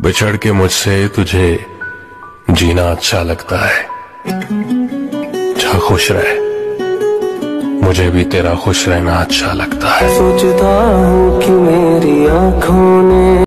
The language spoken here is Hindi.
बिछड़ के मुझसे तुझे जीना अच्छा लगता है। जा खुश रहे, मुझे भी तेरा खुश रहना अच्छा लगता है। सोचता हूँ कि मेरी आँखों ने